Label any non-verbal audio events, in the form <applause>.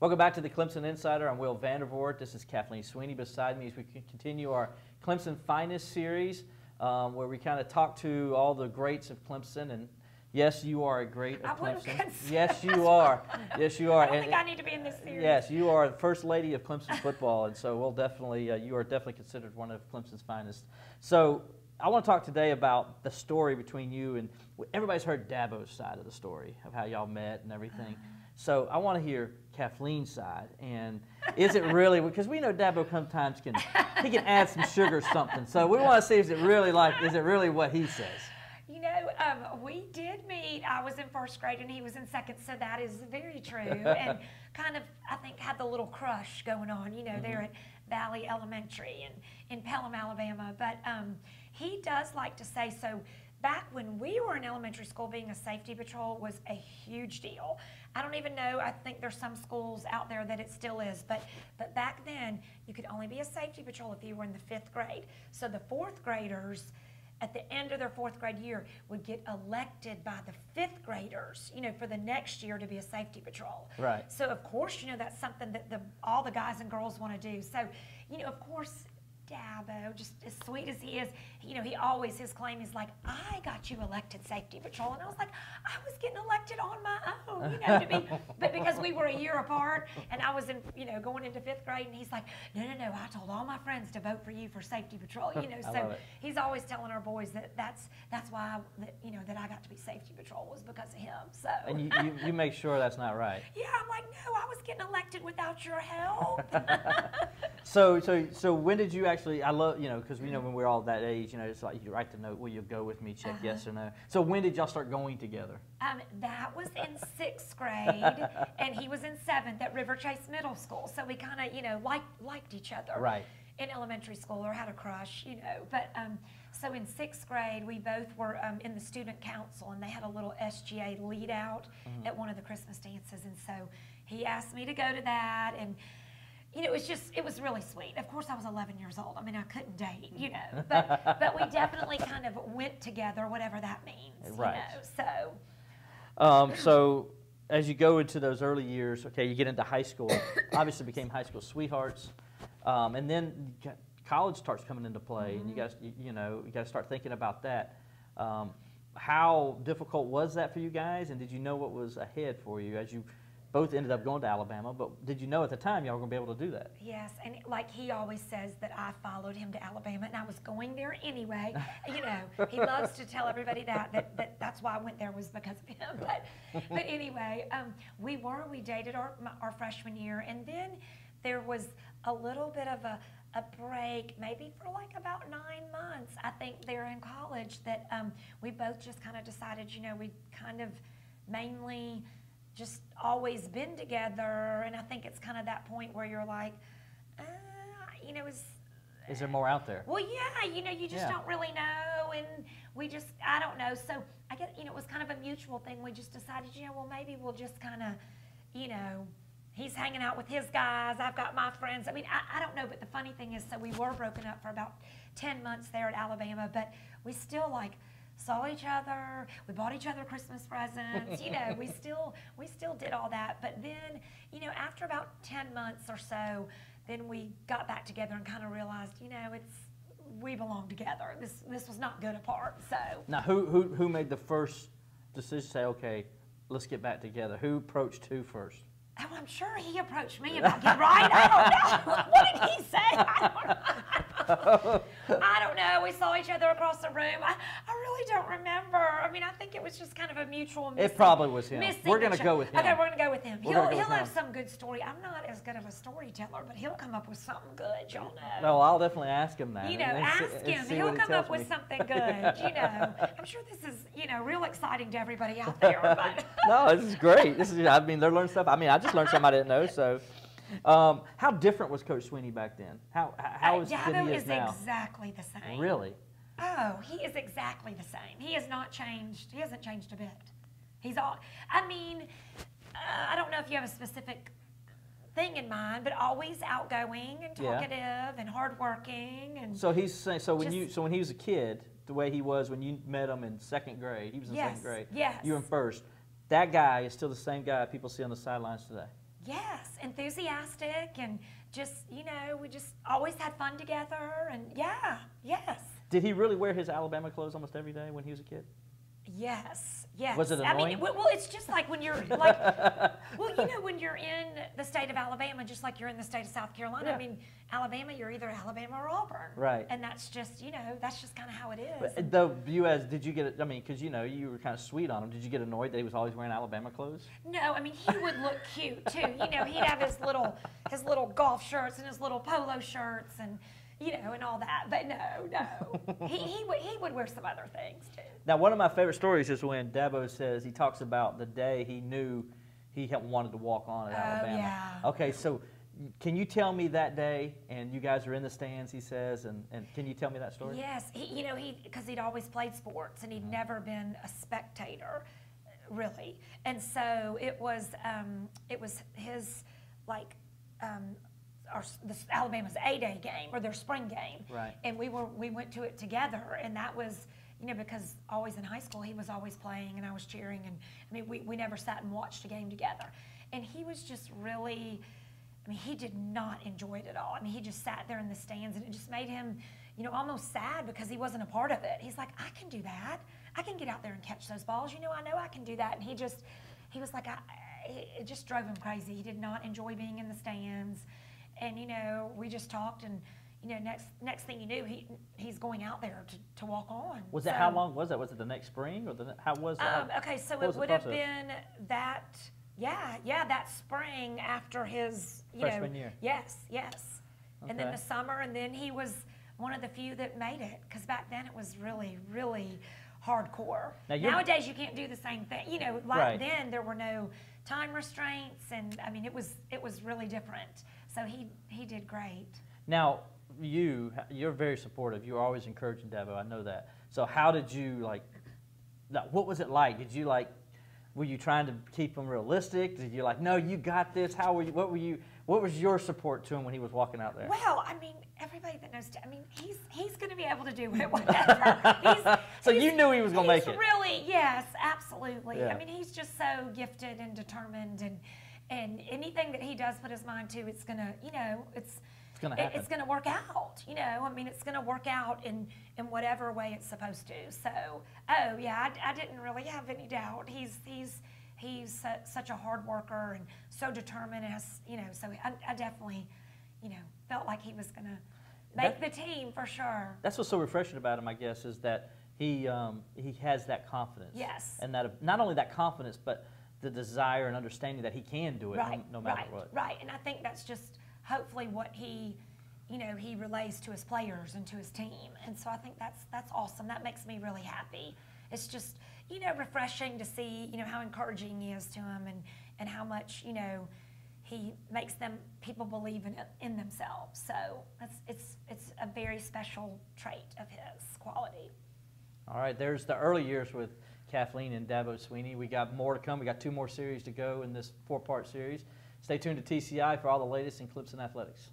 Welcome back to the Clemson Insider. I'm Will Vandervoort. This is Kathleen Swinney beside me as we continue our Clemson Finest series, um, where we kind of talk to all the greats of Clemson. And yes, you are a great of Clemson. Yes, you are. Yes, you are. I don't and, think I need to be in this series. Yes, you are the first lady of Clemson football, and so we'll definitely, uh, you are definitely considered one of Clemson's finest. So I want to talk today about the story between you and everybody's heard Dabo's side of the story of how y'all met and everything. Uh-huh. So I want to hear Kathleen's side, and is it really because we know Dabo sometimes can he can add some sugar or something. So we want to see is it really like is it really what he says? You know, um, we did meet. I was in first grade and he was in second, so that is very true. and <laughs> kind of, I think, had the little crush going on. You know, mm-hmm. there at Valley Elementary and in Pelham, Alabama. But um, he does like to say so back when we were in elementary school, being a safety patrol was a huge deal. I don't even know, I think there's some schools out there that it still is, but, but back then you could only be a safety patrol if you were in the fifth grade. So the fourth graders, at the end of their fourth grade year would get elected by the fifth graders, you know, for the next year to be a safety patrol. Right. So of course, you know, that's something that the all the guys and girls want to do. So, you know, of course, Dabo, just as sweet as he is, you know, he always, his claim is like, I got you elected safety patrol. And I was like, I was getting elected on my own, you know, to be, <laughs> but because we were a year apart and I was in, you know, going into fifth grade and he's like, no, no, no, I told all my friends to vote for you for safety patrol, you know, <laughs> so he's always telling our boys that that's, that's why, I, that, you know, that I got to be safety patrol was because of him, so. And you, you, you make sure that's not right. <laughs> Yeah, I'm like, no, I was getting elected without your help. so, so, so when did you actually, I love, you know, because we know when we're all that age, you know, it's like you write the note, will you go with me, check uh-huh. yes or no. So when did y'all start going together? Um, that was in sixth grade, <laughs> and he was in seventh at River Chase Middle School. So we kind of, you know, liked, liked each other. Right. In elementary school or had a crush, you know. But um, so in sixth grade, we both were um, in the student council, and they had a little SGA lead out mm-hmm. at one of the Christmas dances. And so he asked me to go to that. and you know, it was just, it was really sweet. Of course, I was 11 years old. I mean, I couldn't date, you know, but <laughs> but we definitely kind of went together, whatever that means, right. you know. So, um, so as you go into those early years, okay, you get into high school. <coughs> obviously, became high school sweethearts, um, and then college starts coming into play, mm-hmm. and you mm-hmm. guys, you, you, know, you got to start thinking about that. Um, how difficult was that for you guys, and did you know what was ahead for you as you both ended up going to Alabama, but did you know at the time y'all were going to be able to do that? Yes, and like he always says that I followed him to Alabama, and I was going there anyway. you know, he loves to tell everybody that, that, that that's why I went there was because of him. <laughs> But but anyway, um, we were we dated our our freshman year, and then there was a little bit of a a break, maybe for like about nine months. I think there in college that um, we both just kind of decided, you know, we kind of mainly just always been together. And I think it's kind of that point where you're like, uh, you know, is. Is there more out there? Well, yeah, you know, you just yeah. don't really know, and we just, I don't know. So I guess, you know, it was kind of a mutual thing. We just decided, you know, well, maybe we'll just kind of, you know, he's hanging out with his guys. I've got my friends. I mean, I, I don't know, but the funny thing is, so we were broken up for about 10 months there at Alabama, but we still like saw each other. We bought each other Christmas presents. You know, we <laughs> still we still did all that. But then, you know, after about ten months or so, then we got back together and kind of realized, you know, it's we belong together. This this was not good apart. So now, who who who made the first decision? To say, okay, let's get back together. Who approached who first? Oh, I'm sure he approached me about getting <laughs> right. I don't know. <laughs> what did he say? I don't know. I don't know. We saw each other across the room. I really don't remember. I mean, I think it was just kind of a mutual. Missing, it probably was him. We're going to go with him. Okay, we're going to go with him. We're he'll he'll have him. some good story. I'm not as good of a storyteller, but he'll come up with something good. Y'all know. No, I'll definitely ask him that. You know, ask see, him. He'll come up me. with something <laughs> good. You know, I'm sure this is you know real exciting to everybody out there. <laughs> But no, this is great. This is. I mean, they're learning stuff. I mean, I just learned something I didn't know. So. Um, how different was Coach Swinney back then? How how is, uh, he is, is now? exactly the same. Really? Oh, he is exactly the same. He has not changed. He hasn't changed a bit. He's all. I mean, uh, I don't know if you have a specific thing in mind, but always outgoing and talkative yeah. and hardworking and. So he's saying. So when you so when he was a kid, the way he was when you met him in second grade, he was in yes, second grade. Yes. You were in first. That guy is still the same guy people see on the sidelines today. Yes, enthusiastic and just, you know, we just always had fun together and yeah, yes. Did he really wear his Alabama clothes almost every day when he was a kid? Yes, yes. Was it I annoying? mean, well, well, it's just like when you're like, <laughs> well, you know, when you're in the state of Alabama, just like you're in the state of South Carolina. Yeah. I mean, Alabama, you're either Alabama or Auburn. Right. And that's just, you know, that's just kind of how it is. But, uh, Though you as did you get? I mean, because you know you were kind of sweet on him. Did you get annoyed that he was always wearing Alabama clothes? No, I mean he would look cute too. You know, he'd have his little his little golf shirts and his little polo shirts and you know and all that. But no, no, <laughs> he he would he would wear some other things too. Now, one of my favorite stories is when Dabo says he talks about the day he knew he had wanted to walk on at Oh, Alabama. yeah. Okay, so can you tell me that day? And you guys are in the stands, he says, and, and can you tell me that story? Yes, he you know he because he'd always played sports and he'd never been a spectator, really. And so it was um, it was his like. Um, our, the Alabama's A-Day game or their spring game, Right. and we were we went to it together and that was you know because always in high school he was always playing and i was cheering and i mean we, we never sat and watched a game together. And he was just really i mean he did not enjoy it at all. I mean he just sat there in the stands and it just made him you know almost sad because he wasn't a part of it. He's like i can do that. I can get out there and catch those balls. You know i know i can do that. And he just he was like I, it just drove him crazy. He did not enjoy being in the stands and you know we just talked and you know next next thing you knew he he's going out there to, to walk on Was that So, how long was that? Was it the next spring or the how was that? um, okay so it would have been that yeah yeah that spring after his you Freshman know year. yes yes and then the summer and then he was one of the few that made it because back then it was really really hardcore Now nowadays you can't do the same thing you know like Right. then there were no time restraints and i mean it was it was really different so he he did great Now, you you're very supportive. You're always encouraging Dabo. I know that. So how did you like? What was it like? Did you like? Were you trying to keep him realistic? Did you like? No, you got this. How were you? What were you? What was your support to him when he was walking out there? Well, I mean, everybody that knows, I mean, he's he's going to be able to do it, <laughs> whatever. he's, <laughs> So he's- you knew he was gonna make it. Really, yes, absolutely. Yeah. I mean, he's just so gifted and determined, and and anything that he does put his mind to, it's gonna, you know, it's It's gonna happen. it's gonna work out. You know, I mean, it's gonna work out in in whatever way it's supposed to. So, oh yeah, I, I didn't really have any doubt. He's he's he's su- such a hard worker and so determined as you know. So I, I definitely, you know, felt like he was gonna make That- the team for sure. That's what's so refreshing about him, I guess, is that he um, he has that confidence. Yes. And that not only that confidence, but the desire and understanding that he can do it right, no, no matter right, what. Right, and I think that's just hopefully what he, you know, he relays to his players and to his team, and so I think that's that's awesome. That makes me really happy. It's just you know refreshing to see you know how encouraging he is to them and and how much you know he makes them people believe in in themselves. So that's it's it's a very special trait of his quality. All right, there's the early years with Kathleen and Dabo Swinney. We got more to come. We got two more series to go in this four-part series. Stay tuned to TCI for all the latest in Clemson athletics.